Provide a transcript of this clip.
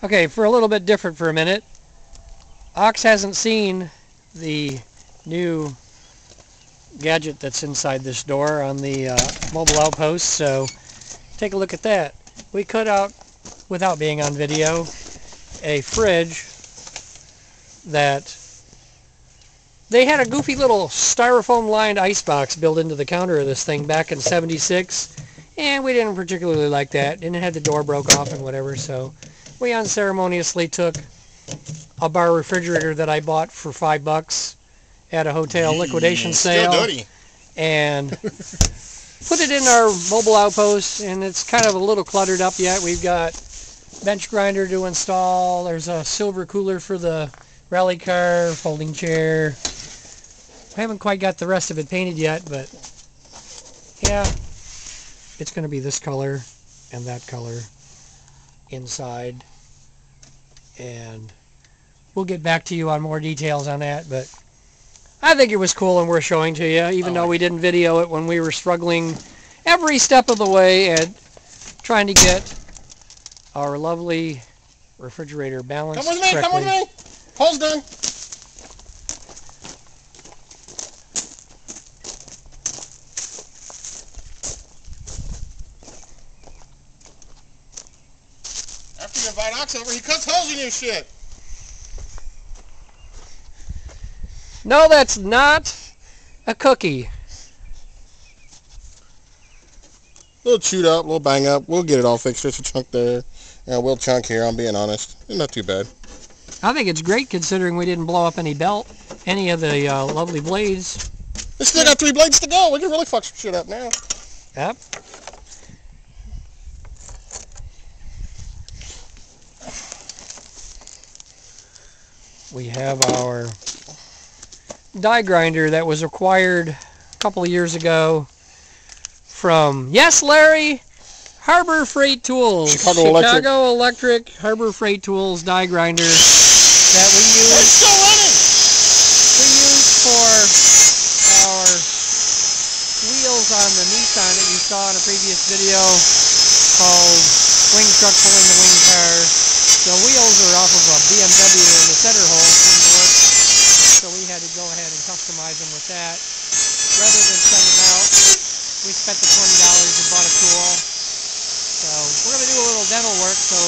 Okay, for a little bit different for a minute. Ox hasn't seen the new gadget that's inside this door on the uh, mobile outpost, so take a look at that. We cut out, without being on video, a fridge that they had a goofy little styrofoam lined icebox built into the counter of this thing back in 76 and we didn't particularly like that and it had the door broke off and whatever so we unceremoniously took a bar refrigerator that I bought for five bucks at a hotel liquidation sale and put it in our mobile outpost and it's kind of a little cluttered up yet. We've got bench grinder to install. There's a silver cooler for the rally car folding chair. I haven't quite got the rest of it painted yet, but yeah, it's going to be this color and that color inside. And we'll get back to you on more details on that, but I think it was cool and worth showing to you, even oh, though we didn't video it when we were struggling every step of the way at trying to get our lovely refrigerator balanced Come with me, correctly. come with me. Hole's done. You invite Ox over, he cuts holes in your shit. No, that's not a cookie. A little chewed up, a little bang up. We'll get it all fixed. There's a chunk there. And a little chunk here, I'm being honest. Not too bad. I think it's great considering we didn't blow up any belt, any of the uh, lovely blades. We still got three blades to go. We can really fuck some shit up now. Yep. We have our die grinder that was acquired a couple of years ago from, yes, Larry, Harbor Freight Tools. Chicago, Chicago Electric. Electric Harbor Freight Tools die grinder that we use. It's still running! We use for our wheels on the Nissan that you saw in a previous video called Wing Truck Pulling the Wing Car. The wheels are off of a BMW and the center hole didn't work, so we had to go ahead and customize them with that. Rather than send them out, we spent the $20 and bought a tool. So we're going to do a little dental work, so